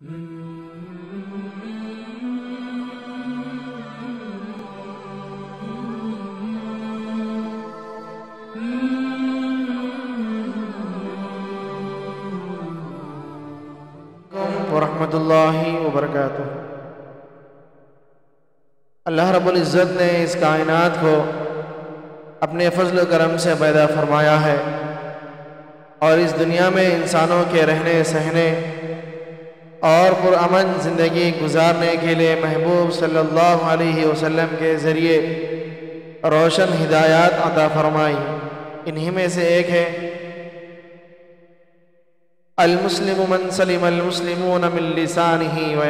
अल्लाह रब्बुल इज़्ज़त ने इस कायनात को अपने फजल करम से पैदा फरमाया है और इस दुनिया में इंसानों के रहने, सहने और पुरअमन ज़िंदगी गुजारने के लिए महबूब सल्लल्लाहु अलैहि वसल्लम के ज़रिए रोशन हिदायत अता फरमाई। इन्हीं में से एक है, अलमुस्लिम सलिम अलमुस्लिमून मिन लिसानिही व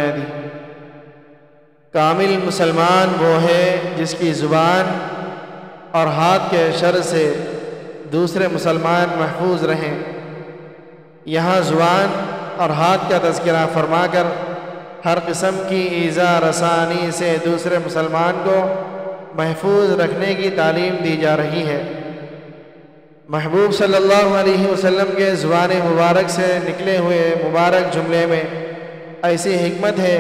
कामिल मुसलमान वो है जिसकी ज़ुबान और हाथ के शर से दूसरे मुसलमान महफूज रहें। यहाँ ज़ुबान और हाथ का तस्करा फरमाकर, हर किस्म की ईज़ा रसानी से दूसरे मुसलमान को महफूज रखने की तालीम दी जा रही है। महबूब सल्लल्लाहु अलैहि वसल्लम के ज़ुबान मुबारक से निकले हुए मुबारक जुमले में ऐसी हमत है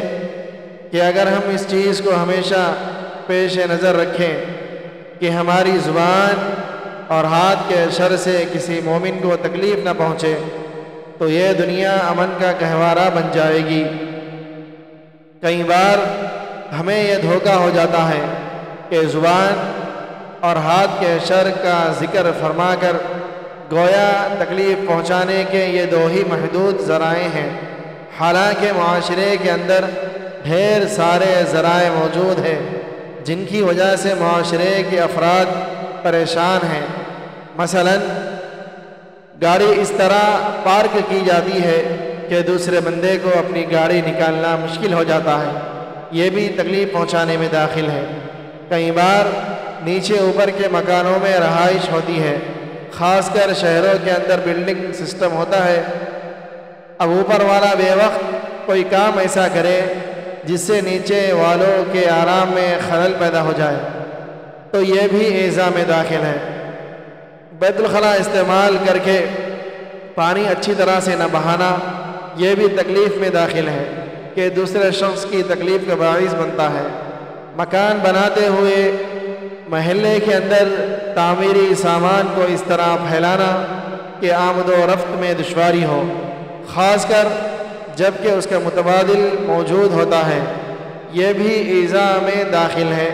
कि अगर हम इस चीज़ को हमेशा पेश नज़र रखें कि हमारी ज़ुबान और हाथ के शर से किसी मोमिन को तकलीफ़ न पहुँचे तो ये दुनिया अमन का गहवारा बन जाएगी। कई बार हमें यह धोखा हो जाता है कि ज़ुबान और हाथ के शर का ज़िक्र फरमाकर गोया तकलीफ़ पहुँचाने के ये दो ही महदूद ज़राए हैं। हालाँकि माशरे के अंदर ढेर सारे ज़राए मौजूद हैं, जिनकी वजह से माशरे के अफराद परेशान हैं। मसलन गाड़ी इस तरह पार्क की जाती है कि दूसरे बंदे को अपनी गाड़ी निकालना मुश्किल हो जाता है। ये भी तकलीफ़ पहुँचाने में दाखिल है। कई बार नीचे ऊपर के मकानों में रहाइश होती है, ख़ासकर शहरों के अंदर बिल्डिंग सिस्टम होता है। अब ऊपर वाला बेवक्त कोई काम ऐसा करे जिससे नीचे वालों के आराम में खलल पैदा हो जाए। तो ये भी एज़ा में दाखिल है। बैतुलखला इस्तेमाल करके पानी अच्छी तरह से न बहाना, ये भी तकलीफ़ में दाखिल है कि दूसरे शख्स की तकलीफ़ का बाइस बनता है। मकान बनाते हुए महल्ले के अंदर तामीरी सामान को इस तरह फैलाना कि आमद रफ्त में दुशारी हो, ख़ासकर जबकि उसका मुतबादिल मौजूद होता है। ये भी ईज़ा में दाखिल है।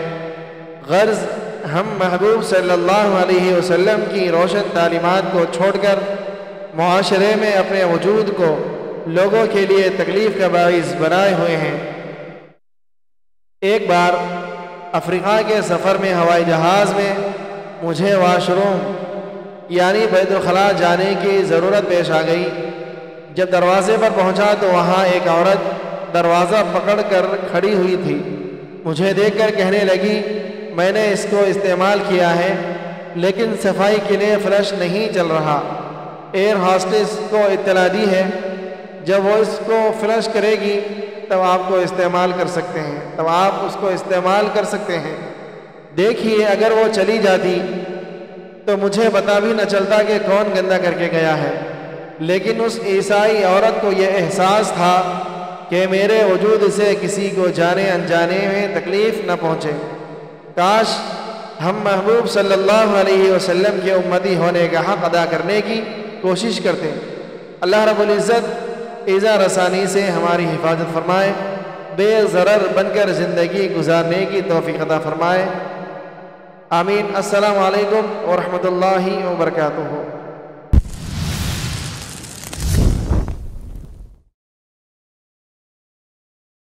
गर्ज़ हम महबूब सल्लल्लाहु अलैहि वसल्लम की रोशन तालीमत को छोड़कर माशरे में अपने वजूद को लोगों के लिए तकलीफ़ का बाइस बनाए हुए हैं। एक बार अफ्रीका के सफ़र में हवाई जहाज़ में मुझे वाशरूम यानी बैतुलखला जाने की ज़रूरत पेश आ गई। जब दरवाज़े पर पहुँचा तो वहाँ एक औरत दरवाज़ा पकड़ कर खड़ी हुई थी। मुझे देखकर कहने लगी मैंने इसको इस्तेमाल किया है, लेकिन सफ़ाई के लिए फ्लश नहीं चल रहा। एयर हॉस्टेस को इतला दी है। जब वो इसको फ्लश करेगी, तब आपको इस्तेमाल कर सकते हैं। तब आप उसको इस्तेमाल कर सकते हैं। देखिए, अगर वो चली जाती तो मुझे पता भी न चलता कि कौन गंदा करके गया है। लेकिन उस ईसाई औरत को यह एहसास था कि मेरे वजूद से किसी को जाने अनजाने में तकलीफ़ न पहुँचे। काश हम महबूब सल्लल्लाहु अलैहि वसल्लम के उम्मती होने का हक़ अदा करने की कोशिश करते अल्लाह रब्बुल इज़्ज़त ईज़ा रसानी से हमारी हिफाजत फरमाए बेज़र बनकर ज़िंदगी गुजारने की तोफ़ी अदा फरमाए। आमीन। अस्सलाम वालेकुम व रहमतुल्लाहि व बरकातुहू।